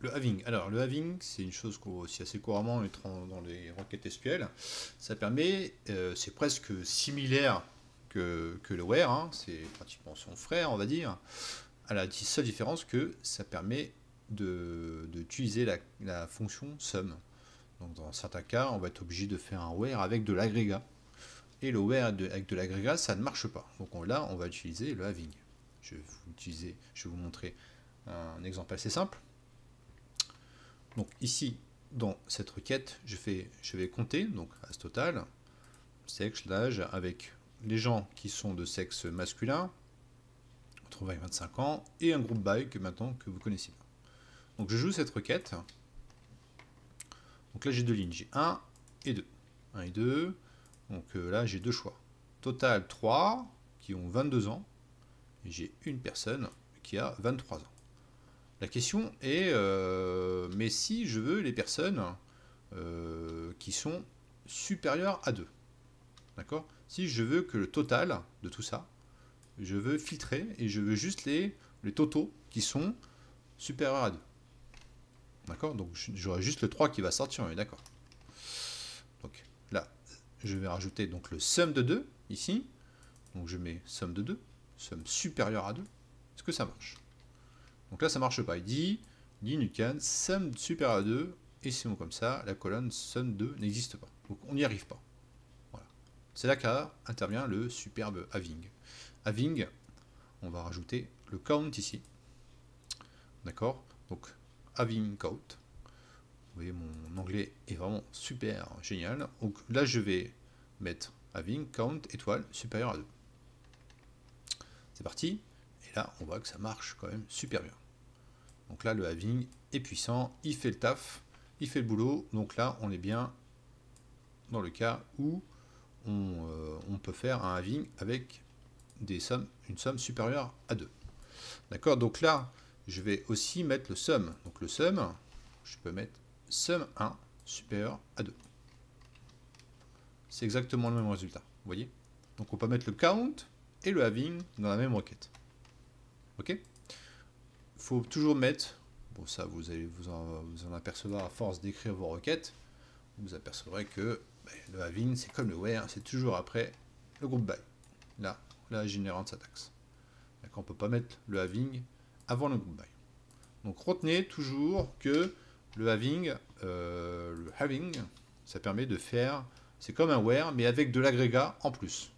le having. Alors, le having, c'est une chose qu'on voit aussi assez couramment dans les requêtes SQL. Ça permet, euh, c'est presque similaire que, le where, hein. c'est pratiquement son frère, on va dire, à la seule différence que ça permet d'utiliser de, la, fonction sum. Donc, dans certains cas, on va être obligé de faire un where avec de l'agrégat. Et le where avec de l'agrégat, ça ne marche pas. Donc là, on va utiliser le having. Je vous, utiliser, je vais vous montrer un exemple assez simple. Donc ici, dans cette requête, je, fais, je vais compter, donc as total, sexe, l'âge, avec les gens qui sont de sexe masculin, entre 20 et 25 ans, et un groupe by que maintenant que vous connaissez Donc je joue cette requête. Donc là j'ai deux lignes, j'ai 1 et 2. 1 et 2, donc euh, là j'ai deux choix. Total 3 qui ont 22 ans, et j'ai une personne qui a 23 ans. La question est, euh, mais si je veux les personnes euh, qui sont supérieures à 2, d'accord? Si je veux que le total de tout ça, je veux filtrer et je veux juste les, totaux qui sont supérieurs à 2. D'accord? Donc j'aurai juste le 3 qui va sortir, d'accord? Donc là, je vais rajouter donc le sum de 2 ici. Donc je mets somme de 2, somme supérieure à 2. Est-ce que ça marche? Donc là, ça marche pas. Il dit Linucan, somme supérieur à 2, et c'est bon comme ça, la colonne somme 2 n'existe pas. Donc on n'y arrive pas. Voilà. C'est là qu'intervient le superbe having. Having, on va rajouter le count ici. D'accord? Donc having count. Vous voyez, mon anglais est vraiment super génial. Donc là, je vais mettre having count étoile supérieur à 2. C'est parti. Et là, on voit que ça marche quand même super bien. Donc là, le having est puissant, il fait le taf, il fait le boulot. Donc là, on est bien dans le cas où on, euh, peut faire un having avec une somme supérieure à 2. D'accord? Donc là, je vais aussi mettre le sum. Donc le sum, je peux mettre sum 1 supérieur à 2. C'est exactement le même résultat. Vous voyez? Donc on peut mettre le count et le having dans la même requête. Ok faut toujours mettre, bon ça vous allez vous en, vous en apercevoir à force d'écrire vos requêtes, vous apercevrez que ben, le having c'est comme le where, c'est toujours après le groupe by. Là, la générante syntaxe. On ne peut pas mettre le having avant le groupe by. Donc retenez toujours que le having, euh, le having, ça permet de faire, c'est comme un where, mais avec de l'agrégat en plus.